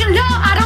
you know I